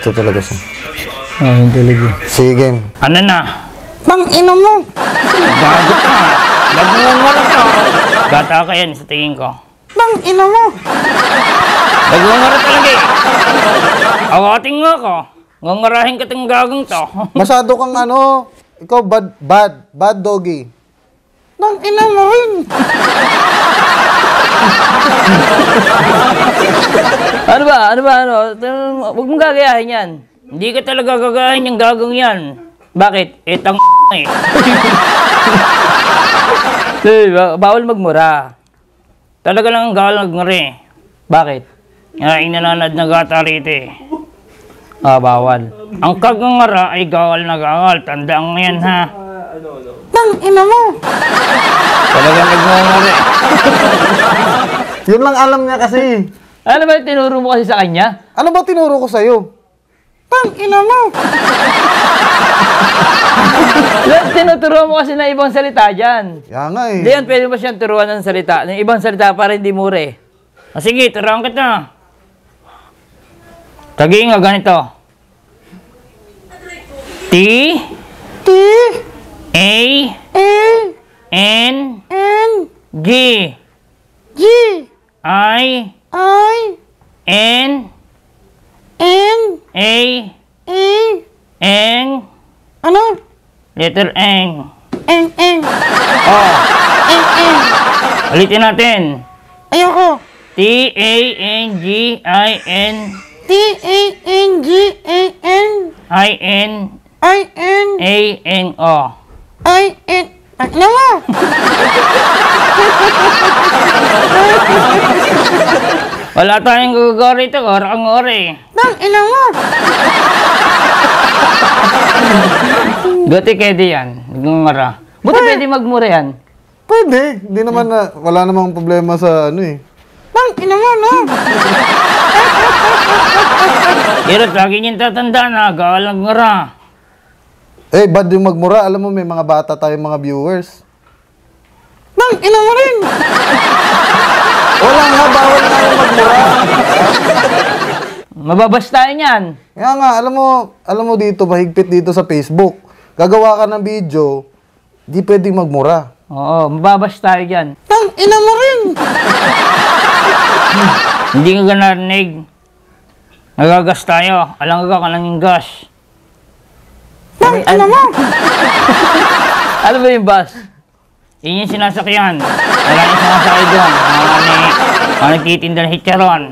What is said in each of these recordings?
Ito talaga siya. Ah, yung talaga. Sige. Ano na? Bang, ino mo! Gago ka. Nagmumura ka. Gata ka yan sa tingin ko. Bang, ino mo! Nagmumura talaga eh. Awating nga ako. Ngangarahin ka ting gagong to. Masyado kang ano, ikaw bad, bad, bad doggy. Bang, ino mo rin! Ano ba? Ano ba? Ano? Huwag mong gagayahin yan. Hindi ka talaga gagahin yung gagong yan. Bakit? Itang eh. Eh, ba- bawal magmura. Talaga lang ang galang ngari. Bakit? Nga inananad na gata rito eh. Ah, bawal. Ang kagangara ay gawal na gawal. Tandaan mo yan ha. Bang, ino mo! Talaga nagmumura eh. Yun lang alam niya kasi. Ano ba yung tinuro mo kasi sa kanya? Ano ba tinuro ko sa'yo? Bang, ino mo! Yan, Tinuturo mo kasi ng ibang salita dyan. Kaya nga eh. Hindi yan, pwede mo siyang turuan ng salita. Ng ibang salita para hindi mure. Ah, sige, turuan kita. Tagi nga ganito. T T, A A, N N, G G, I I, N N, A A, N ano? letter N. N, N, Oh, N, N. ulitin natin. Ayoko. T A N G I N T, A, N, G, A, N, I N I, N, A N O. I, N. Mo! Wala tayong gugugor rito, ora ang ori. Bang, ino mo! Gati kedi yan, nagngara. Buti pwede magmura yan. Pwede. Hindi naman na, wala namang problema sa ano eh. Bang, ino mo, no? Pero lagi niyong tatandaan na, gawal ngara. Eh, bad yung magmura. Alam mo, may mga bata tayong mga viewers. Bang, ino mo rin! Wala nga, bawal nga yung magmura. Mababas tayo niyan. Kaya nga, alam mo, alam mo dito, mahigpit dito sa Facebook. Gagawa ka ng video, di pwedeng magmura. Oo, mababas tayo dyan. Bang, ino mo rin! Hindi ka narinig. Nagagas tayo. Alam ka ka lang yung gas. Bang, ino mo! Ano ba yung bus? Yun yung sinasakyan. Wala yung sumasakay doon. Mga ni, mga nagtitinda ng hicharon.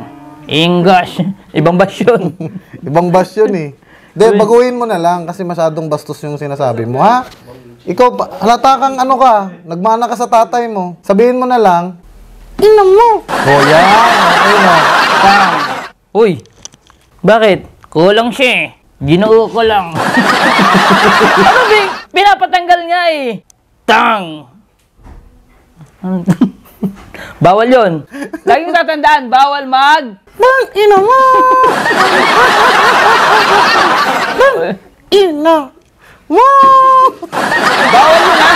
Yung gas. Ibang bus yun. Ibang bus yun eh. Hindi, baguhin mo na lang kasi masyadong bastos yung sinasabi mo, ha? Ikaw, pa- halata kang ano ka, nagmana ka sa tatay mo. Sabihin mo na lang, ino mo. Oh, yan. Okay na. Tang. Uy, bakit? Kulang siya eh. Ginoo ko lang. Ano ba? Pinapatanggal nga eh. Tang. Bawal yun. Lagi mo tatandaan, bawal mag... Bang, ino mo. Bang, ino mo. Bawal yun ha.